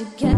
together.